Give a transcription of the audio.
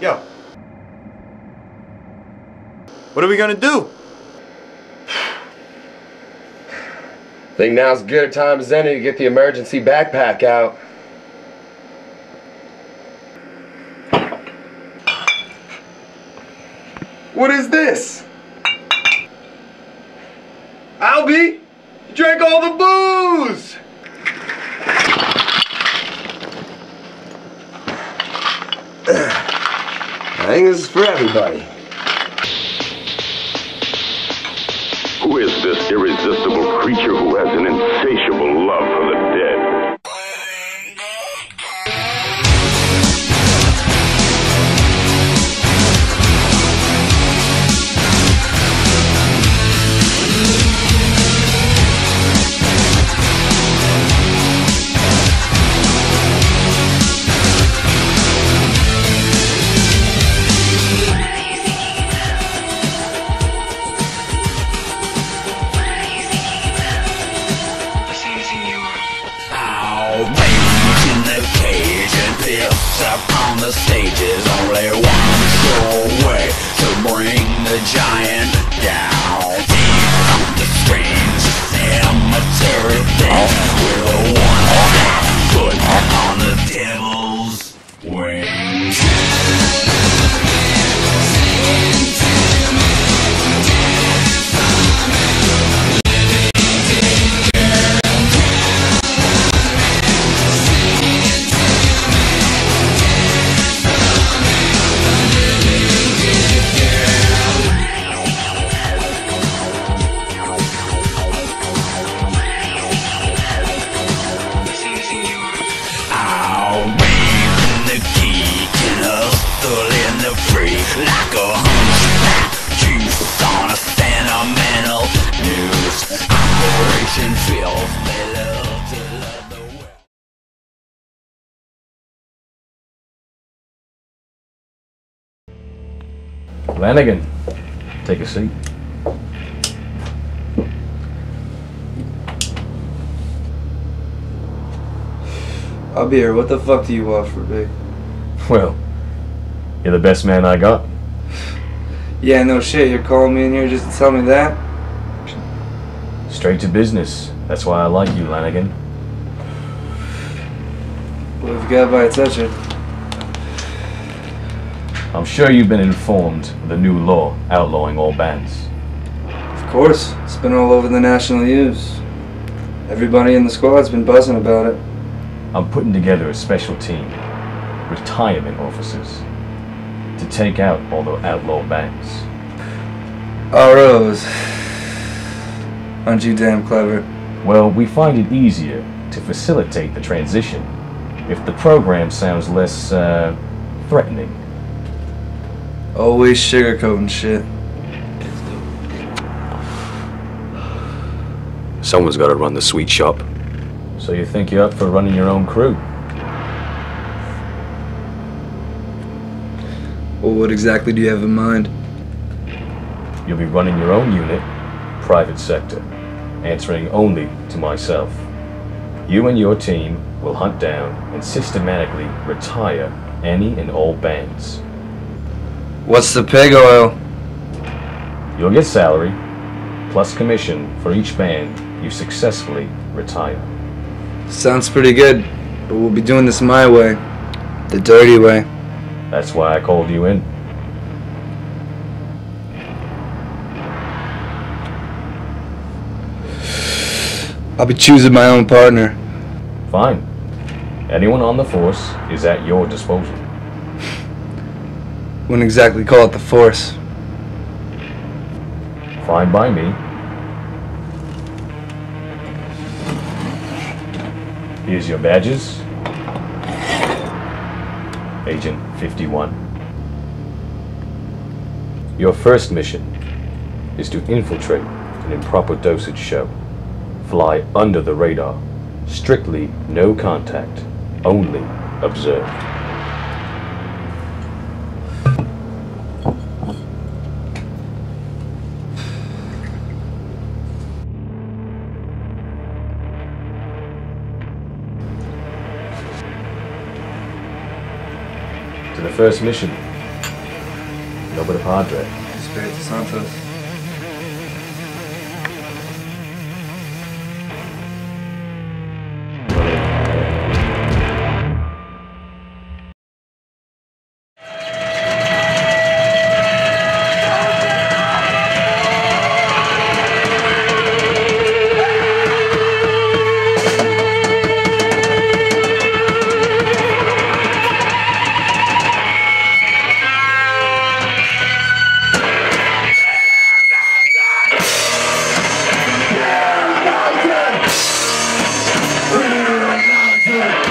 Yo. What are we gonna do? Think now's as good a time as any to get the emergency backpack out. What is this? Albie, you drank all the booze! I think this is for everybody. Who is this irresistible creature who has an insatiable love for the on the stages. Only one sure way to bring the giant down. Deep on the strange cemetery freak like. Juice on a sentimental news. Operation Filth, they love to love the world. Lanigan, take a seat. I'll be here. What the fuck do you want from me? Well, you're the best man I got. Yeah, no shit. You're calling me in here just to tell me that? Straight to business. That's why I like you, Lanigan. What have you got by attention? I'm sure you've been informed of the new law outlawing all bands. Of course. It's been all over the national news. Everybody in the squad's been buzzing about it. I'm putting together a special team, retirement officers, to take out all the outlaw bands. ROs. Aren't you damn clever? Well, we find it easier to facilitate the transition if the program sounds less uh, threatening. Always sugarcoating shit. Someone's got to run the sweet shop. So you think you're up for running your own crew? Well, what exactly do you have in mind? You'll be running your own unit, private sector, answering only to myself. You and your team will hunt down and systematically retire any and all bands. What's the pig oil? You'll get salary, plus commission for each band you successfully retire. Sounds pretty good, but we'll be doing this my way. The dirty way. That's why I called you in. I'll be choosing my own partner. Fine. Anyone on the force is at your disposal. Wouldn't exactly call it the force. Fine by me. Here's your badges. Agent 51. Your first mission is to infiltrate an improper dosage show. Fly under the radar. Strictly no contact. Only observe. First mission. Nobody Padre. Espiritu Santos. We